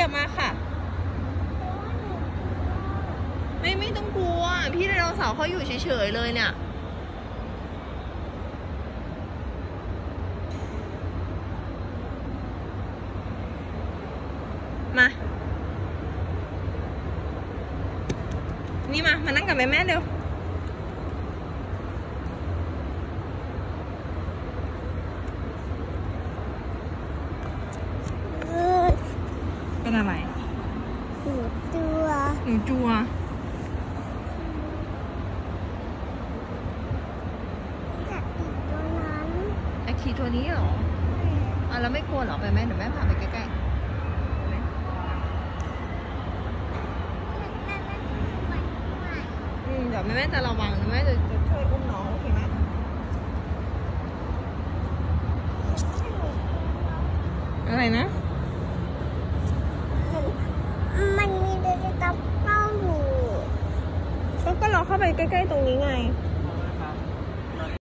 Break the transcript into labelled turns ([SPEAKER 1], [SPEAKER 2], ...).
[SPEAKER 1] ยับมาค่ะ ไม่ไม่ต้องกลัว พี่ไดโนเสาร์เขาอยู่เฉยๆเลยเนี่ย มา นี่มา มานั่งกับแม่แม่เร็ว
[SPEAKER 2] เออ
[SPEAKER 1] เป็นอะไร
[SPEAKER 2] หนูตัว
[SPEAKER 1] หนูจัว
[SPEAKER 2] อยากอีกตัวนั้น
[SPEAKER 1] ไอคีตัวนี้เหรออะแล้วไม่กลัวเหรอไปไหมเดี๋ยวแม่พาไปใกล้
[SPEAKER 2] แม่แม่ไปด้วย
[SPEAKER 1] ๆอืมเดี๋ยวแม่แม่จะระวังนะแม่จะจะช่วยอุ้มน้องโอเคไหมอะไรนะ
[SPEAKER 2] มันมีตัวจะตับ เรา
[SPEAKER 1] เข้าไปใกล้ ๆ ตรงนี้ไง